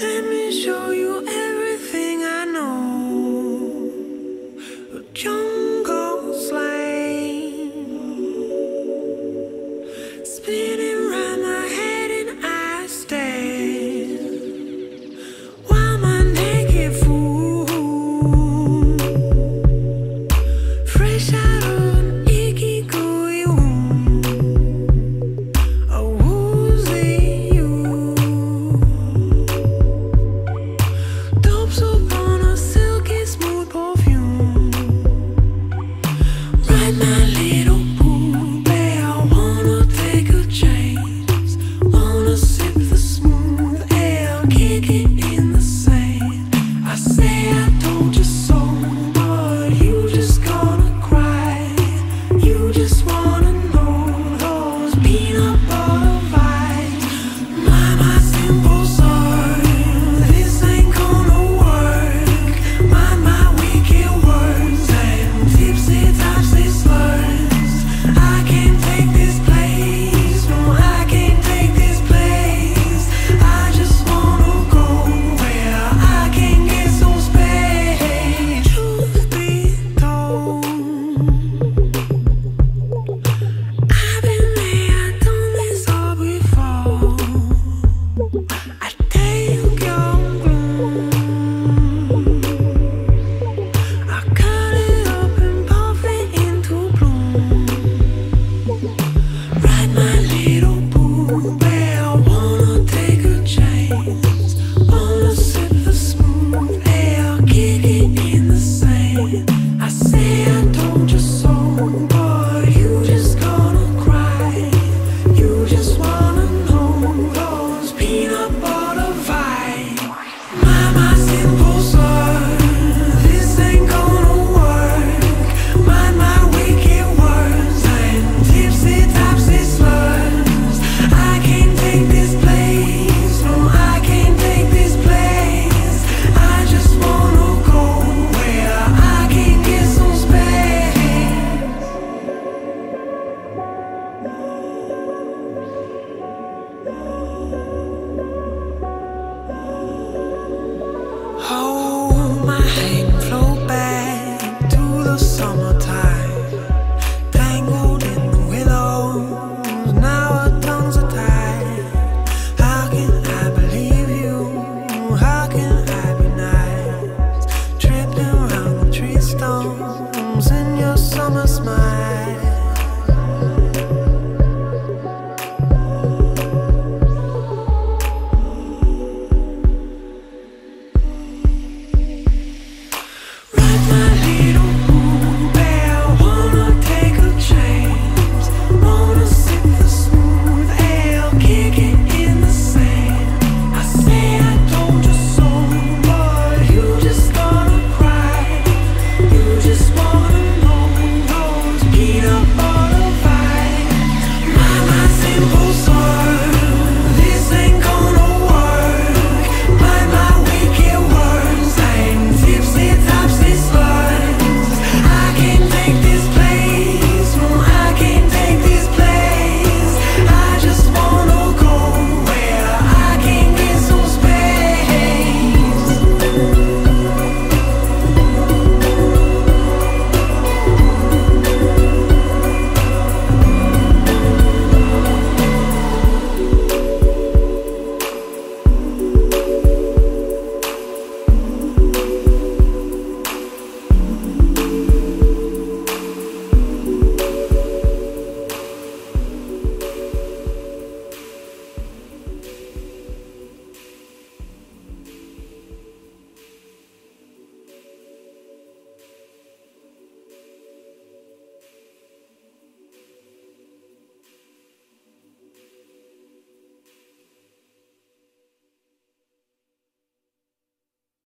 Let me show you everything I know. A jungle slime. my little